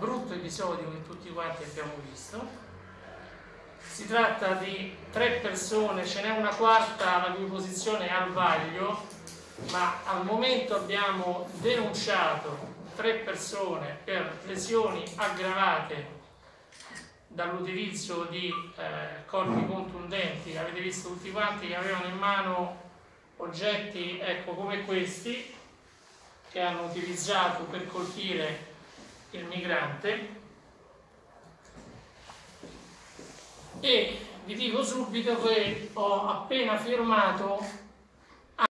brutto episodio che tutti quanti abbiamo visto. Si tratta di tre persone, ce n'è una quarta la cui posizione è al vaglio, ma al momento abbiamo denunciato tre persone per lesioni aggravate dall'utilizzo di eh, corpi contundenti, avete visto tutti quanti che avevano in mano oggetti ecco, come questi che hanno utilizzato per colpire il migrante. E vi dico subito che ho appena firmato